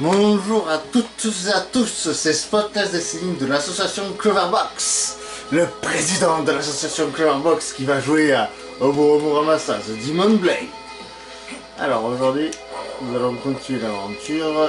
Bonjour à toutes et à tous, c'est Spotless Destiny de l'association Cloverbox, le président de l'association Cloverbox qui va jouer à Obo Ramassa, The Demon Blade. Alors aujourd'hui, nous allons continuer l'aventure.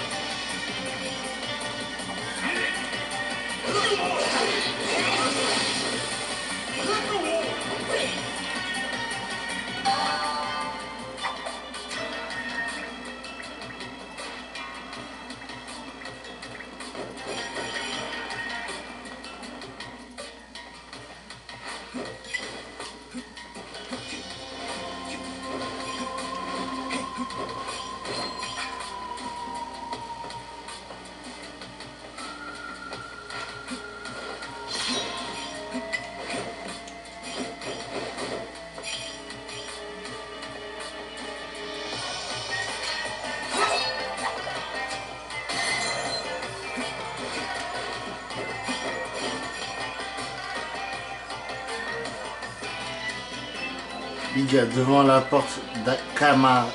Il y a devant la porte d'Akama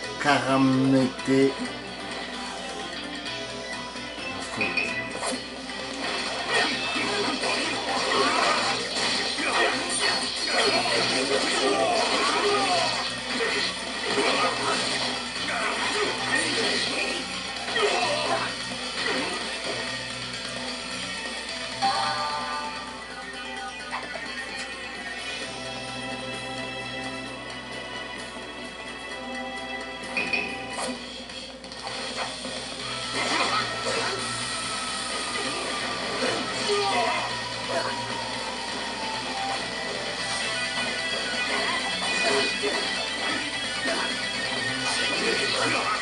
Karamete.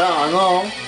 Ah non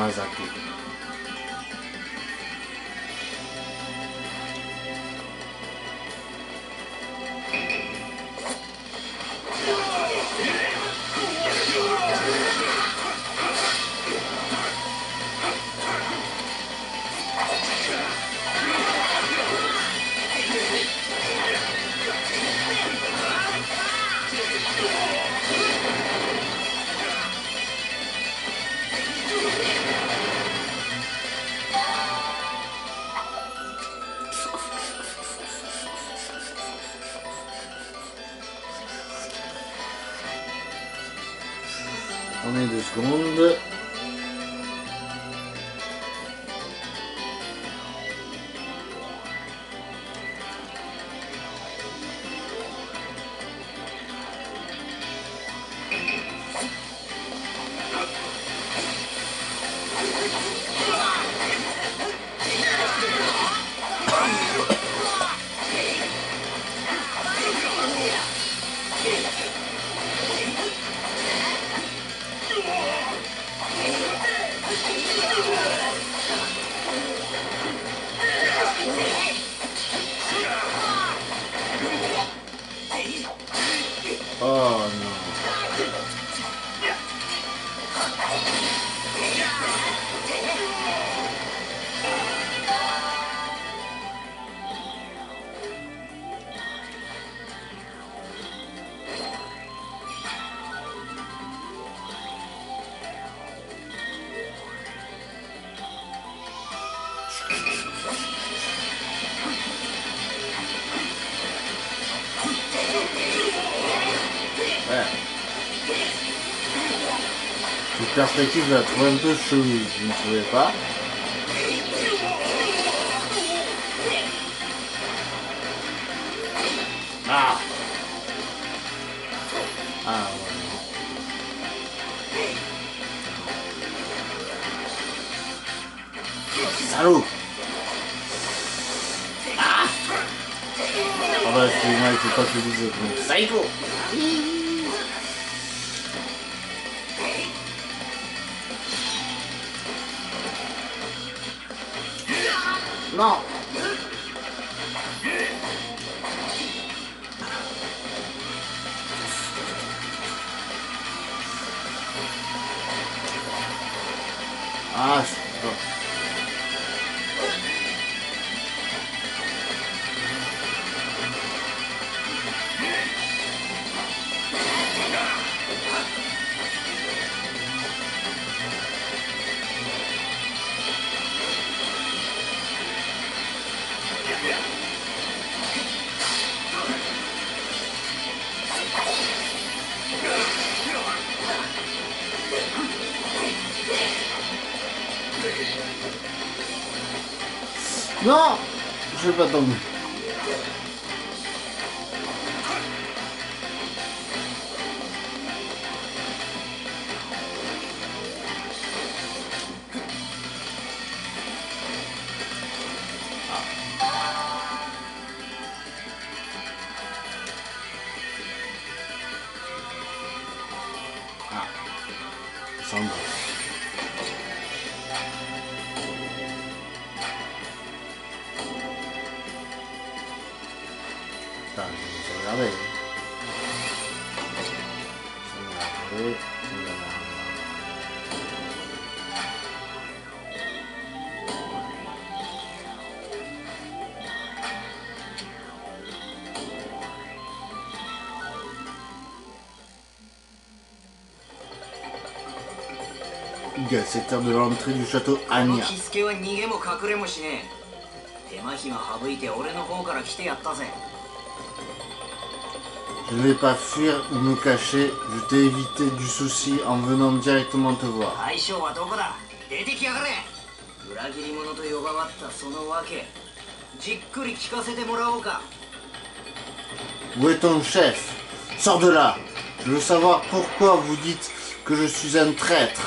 en 7 Ouais. Amak- Amazaki. Attendez deux secondes. Oh perspective, je la trouve un peu chelou, je ne trouvais pas. Ah Ah, ouais. Salaud Ah Ah bah, excusez-moi, il faut pas que je donc. Psycho Non Ah, Non Je vais pas tomber. Il y a le secteur de l'entrée du château この Anya. キスケは逃げも隠れもしねえ手間暇省いて俺の方から来てやったぜ Je ne vais pas fuir ou me cacher, je t'ai évité du souci en venant directement te voir. 相性はどこだ出てきやがれ裏切り者と呼ばわったその訳じっくり聞かせてもらおうか Où est ton chef Sors de là Je veux savoir pourquoi vous dites que je suis un traître.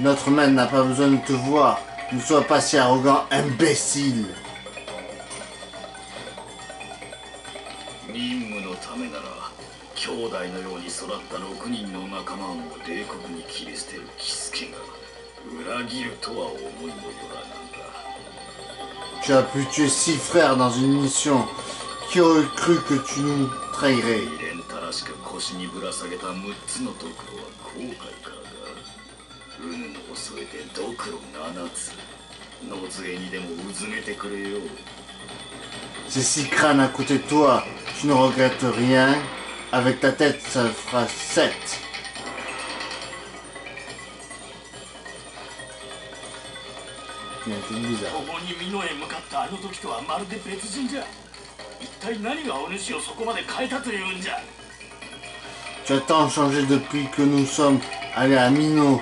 Notre maître n'a pas besoin de te voir. Ne sois pas si arrogant, imbécile. Tu as pu tuer six frères dans une mission. Qui aurait cru que tu nous trahirais? 運を添えてドクロ7つ野杖にでもうずめてくれよ Ces six crânes à côté de toi, tu ne regrettes rien. Avec ta tête, ça fera sept. Il y a un truc bizarre. 共に美濃へ向かったあの時とはまるで別人じゃ一体何がお主をそこまで変えたというんじゃ Tu as tant changé depuis que nous sommes allés à Mino.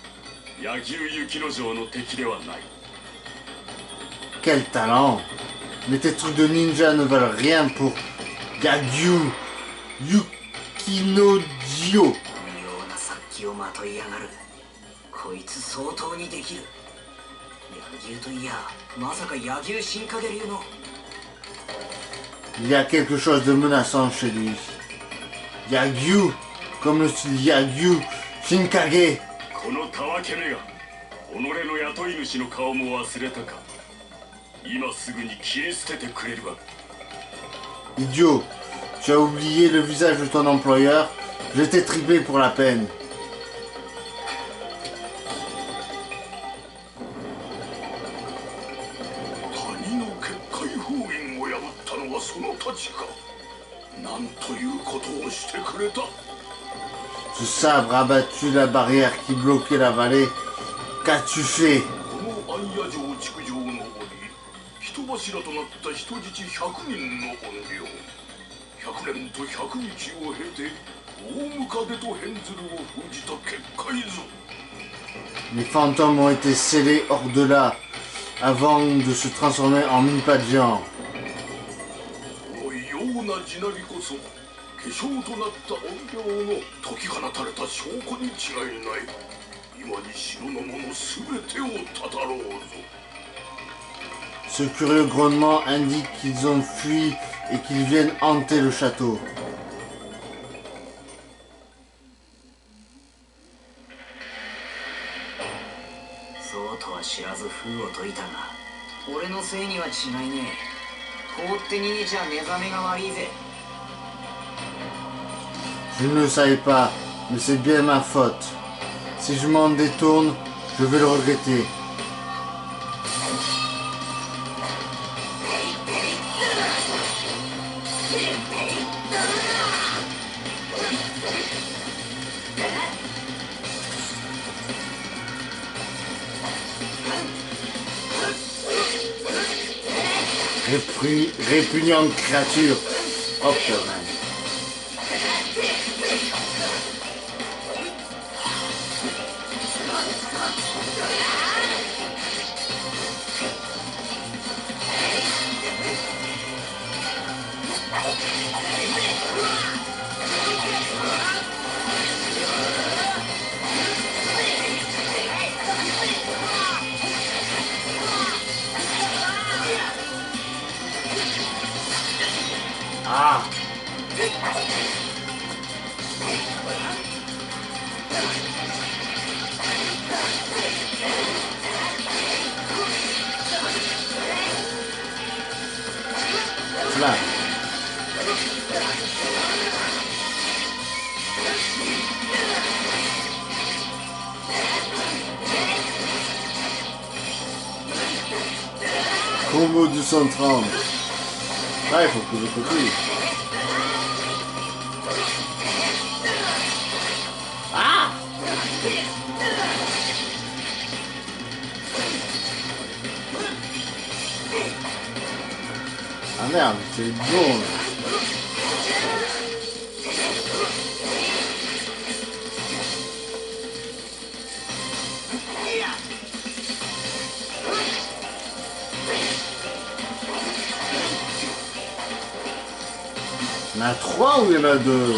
Quel talent Mais tes trucs de ninja ne valent rien pour Yagyu Yukinojio. Il y a quelque chose de menaçant chez lui. Yagyu, comme le style Yagyu Shinkage. このたわけ目が己の雇い主の顔も忘れたか今すぐに切り捨ててくれるわ Idiot, tu as oublié le visage de ton employeur. Je t'ai tripé pour la peine. sabre a la barrière qui bloquait la vallée. Qu'as-tu fait? Les fantômes ont été scellés hors de là avant de se transformer en mille pas. 化粧となった怨霊の解き放たれた証拠に違いない。今に城の者全てをたたろうぞ。Ce curieux grondement indique qu'ils ont fui et qu'ils viennent hanter le château. そうとは知らず封を解いたが俺のせいには違いねえ。放って逃げちゃ目覚めが悪いぜ Je ne le savais pas, mais c'est bien ma faute. Si je m'en détourne, je vais le regretter. Répugnante créature. Oh Là. Combo 230. Ah, il faut que je copie. Merde, c'est bon. Trois ou il deux?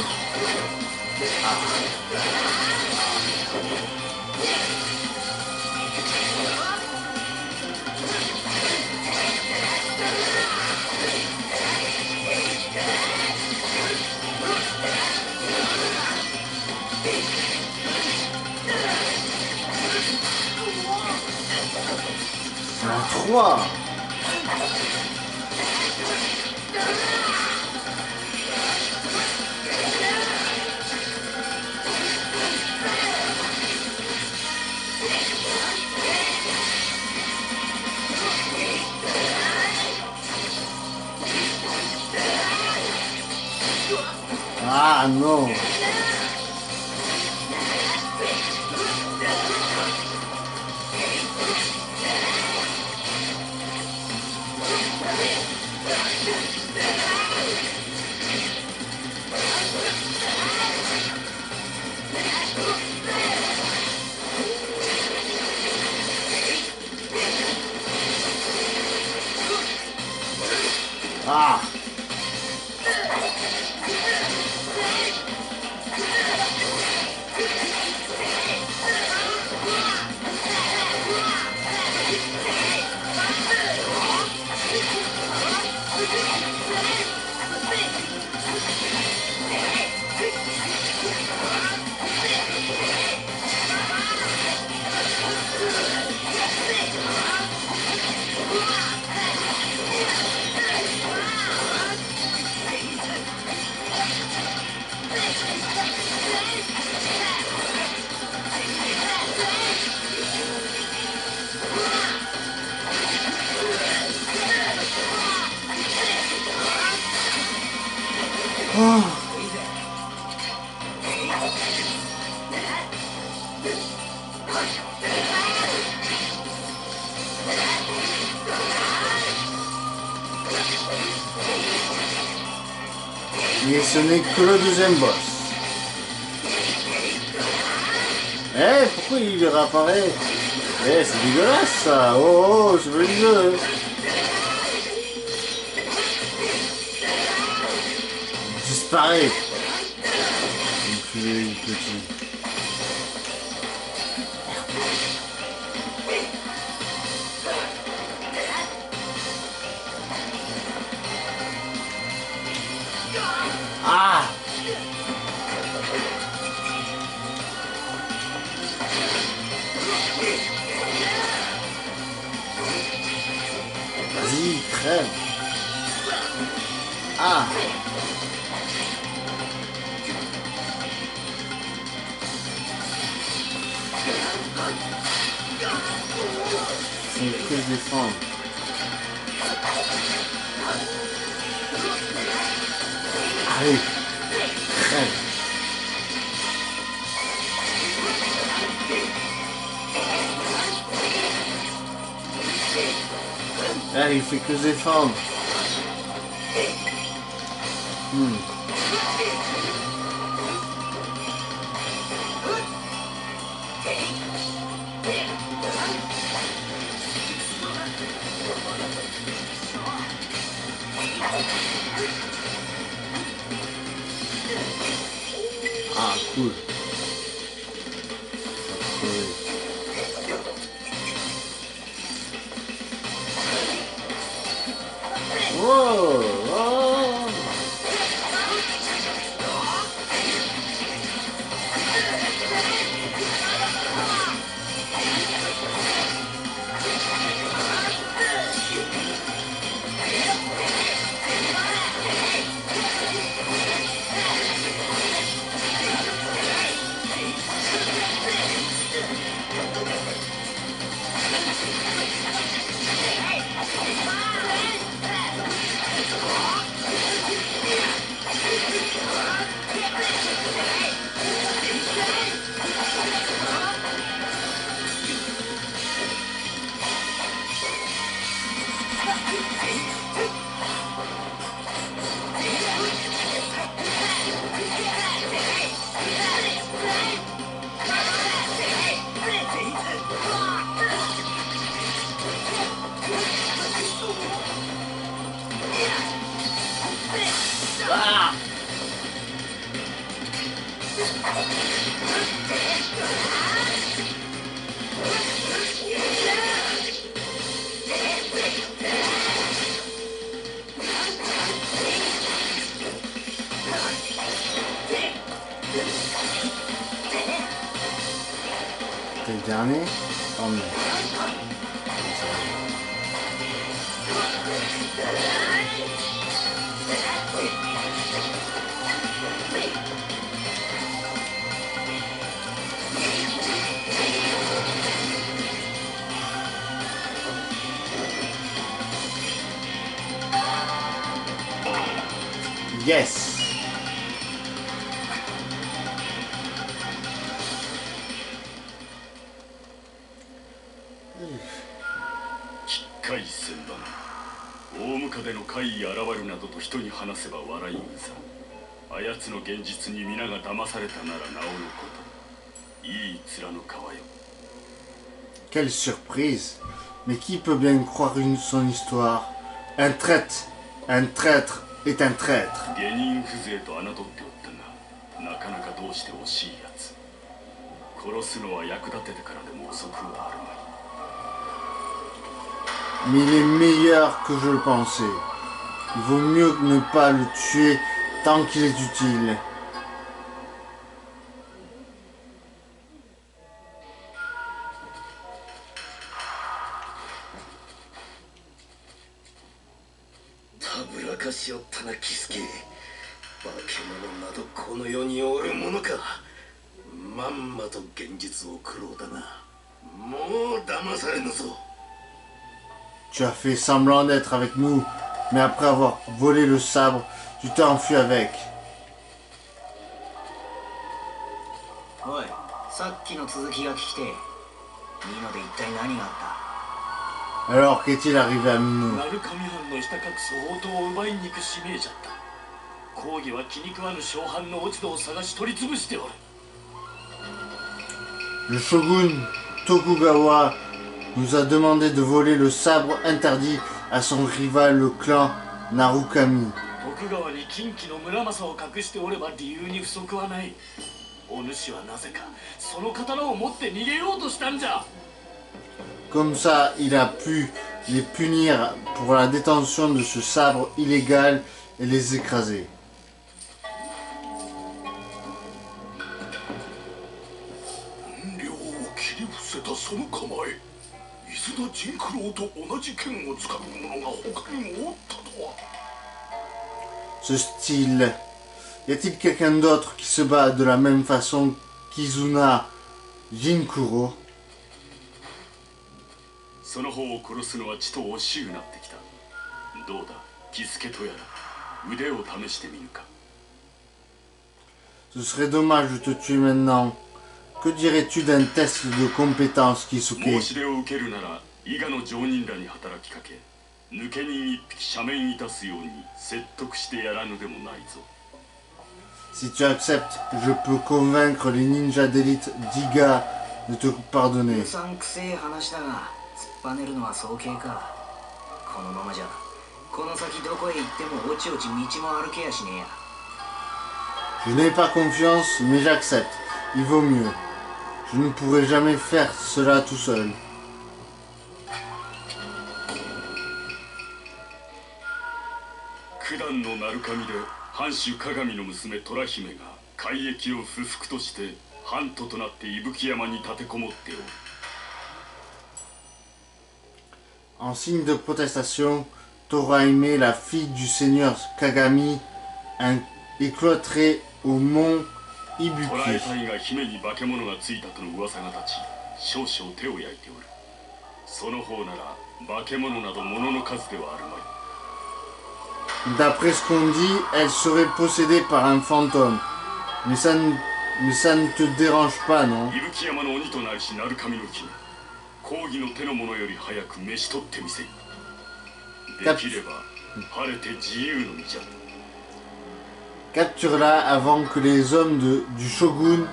Y en a trois Ah non Ah le deuxième boss. Eh, pourquoi il réapparaît Eh, c'est dégueulasse ça Oh, oh, je veux le jeu Disparaît petit. Allez Crève Ah, il fait que se défendre. good. T'es le dernier Oh non. Yes どと人に話せば笑い草あやつの現実に皆が騙されたならなおのこといい面の皮よ Quelle surprise Mais qui peut bien croire une, son histoire Un traître Un traître est un traître 下人風情と侮っておったがなかなかどうして惜しいやつ殺すのは役立ててからでも遅くはあるまい Mais il est meilleur que je le pensais. Il vaut mieux ne pas le tuer tant qu'il est utile. Tu as fait semblant d'être avec nous mais après avoir volé le sabre, tu t'es enfui avec. Alors qu'est-il arrivé à nous? Le shogun Tokugawa nous a demandé de voler le sabre interdit à son rival le clan Narukami. Comme ça, il a pu les punir pour la détention de ce sabre illégal et les écraser. 伊豆田甚九郎と同じ剣を使う者が他にもおったとは Ce style. Y a-t-il quelqu'un d'autre qui se bat de la même façon qu'Izuna Jinkuro その方を殺すのはちと惜しゅうなってきたどうだキスケとやら腕を試してみるか Ce serait dommage de te tuer maintenant. Que dirais-tu d'un test de compétence, Kisuke 伊賀の常人らに働きかけ抜け人一匹斜面いたすように説得してやらぬでもないぞ Si tu acceptes, je peux convaincre les ninjas d'élite d'Iga de te う pardonner. うさんくせえ話だが突っぱねるのは早計かこのままじゃこの先どこへ行ってもおちおち道も歩けやしねえや Je n'ai pas confiance, mais j'accepte. Il vaut mieux. Je ne pourrai jamais faire cela tout seul. 九段の鳴神で藩主鏡の娘虎姫が海域を不服として藩都となって伊吹山に立てこもっておる En signe de protestation, Toraime, la fille du seigneur Kagami, est cloîtrée au mont Ibuki. 隊が姫に化け物がついたとの噂が立ち少々手を焼いておるその方なら化け物など物の数ではあるまい D'après ce qu'on dit, elle serait possédée par un fantôme. Mais ça ne, te dérange pas, non Capture-la avant que les hommes du shogun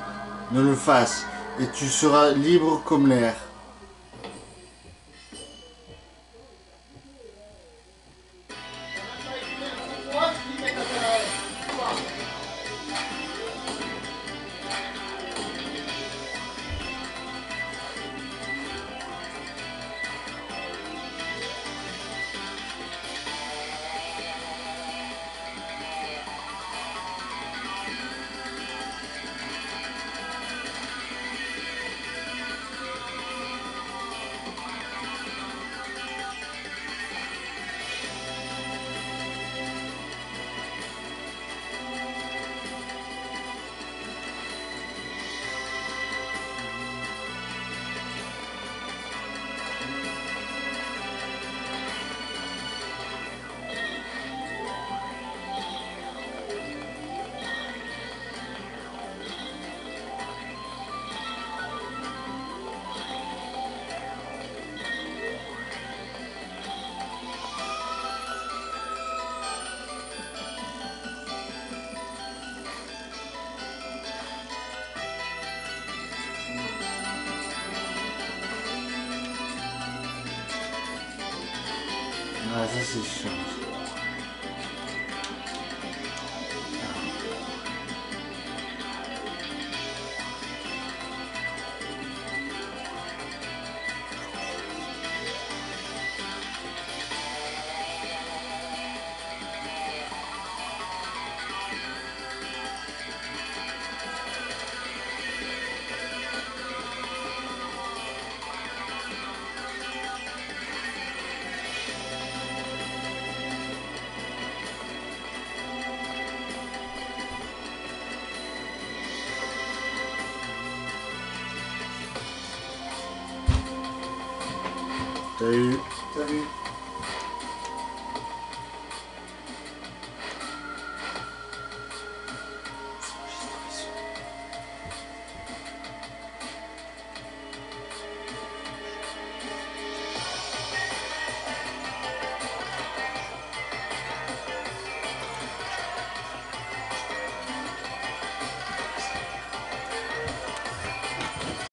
ne le fassent, et tu seras libre comme l'air. Boo.